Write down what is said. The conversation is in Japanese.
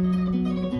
うん